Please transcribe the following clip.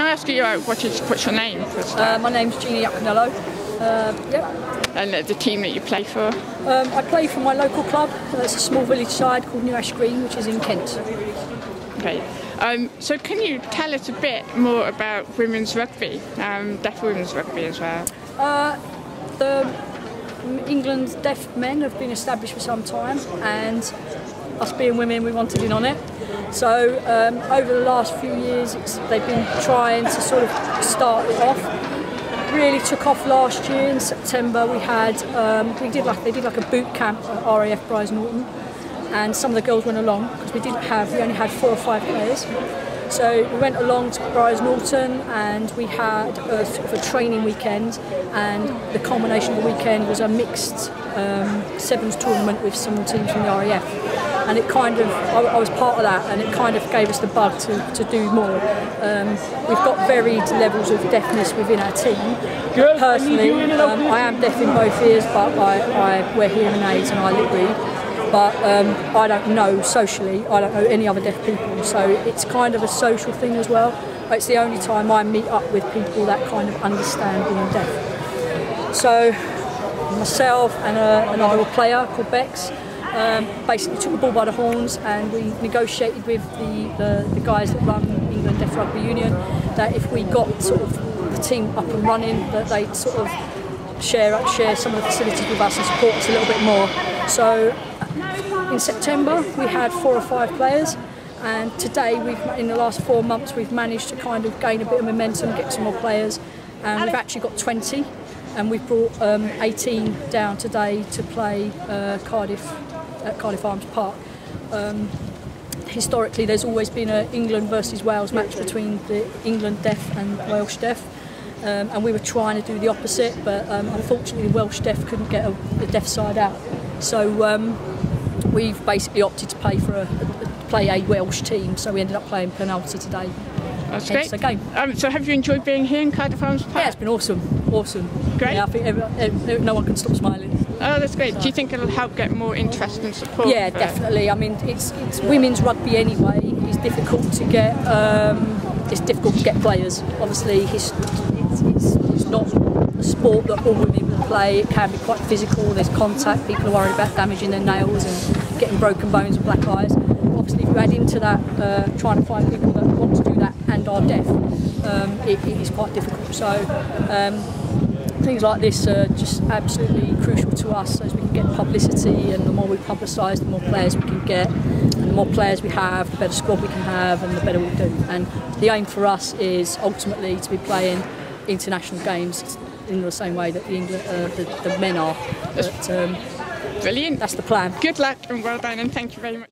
can I ask you uh, what is what's your name Uh, my name's Gina Iaconello. Uh, yep. and uh, the team that you play for? Um, I play for my local club. Uh, it's a small village side called New Ash Green, which is in Kent. Okay. Um, so can you tell us a bit more about women's rugby, um, deaf women's rugby as well? The England's deaf men have been established for some time, and us being women, we wanted in on it. So um, over the last few years, they've been trying to sort of start it off. Really took off last year in September. We had um, we did like they did like a boot camp at RAF Brize Norton, and some of the girls went along because we didn't have we only had four or five players. So we went along to Brize Norton and we had a, sort of a training weekend and the culmination of the weekend was a mixed um, sevens tournament with some teams from the RAF and it kind of I, I was part of that and it kind of gave us the bug to, to do more. Um, we've got varied levels of deafness within our team. Personally, um, I am deaf in both ears but I, I wear hearing aids and I lip read but um, I don't know socially, I don't know any other deaf people, so it's kind of a social thing as well. It's the only time I meet up with people that kind of understand being deaf. So myself and a, another player called Bex um, basically took the ball by the horns and we negotiated with the, the, the guys that run England Deaf Rugby Union that if we got sort of the team up and running that they'd sort of share share some of the facilities with us and support us a little bit more. So in September we had four or five players and today we've in the last four months we've managed to kind of gain a bit of momentum get some more players and we've actually got 20 and we've brought um, 18 down today to play uh, Cardiff at Cardiff Arms Park. Um, historically there's always been an England versus Wales match between the England deaf and Welsh deaf um, and we were trying to do the opposite but um, unfortunately the Welsh deaf couldn't get a, the deaf side out. So um, we've basically opted to play for a, play a Welsh team, so we ended up playing Penalty today. That's Hence great. game. Um, so have you enjoyed being here in Cardiff Arms Park? Yeah, it's been awesome, awesome. Great. Yeah, I think every, every, no one can stop smiling. Oh, that's great. Do you think it'll help get more interest and support? Yeah, definitely. I mean, it's, it's women's rugby anyway. It's difficult to get. Um, it's difficult to get players. Obviously, it's, it's, it's not a sport that all women will play. It can be quite physical. There's contact. People are worried about damaging their nails and getting broken bones and black eyes. Obviously, if you add into that uh, trying to find people that want to do that and are deaf, um, it, it is quite difficult. So. Um, things like this are just absolutely crucial to us as we can get publicity and the more we publicise the more players we can get and the more players we have the better squad we can have and the better we'll do and the aim for us is ultimately to be playing international games in the same way that the, England, uh, the, the men are but um, Brilliant. that's the plan Good luck and well done and thank you very much.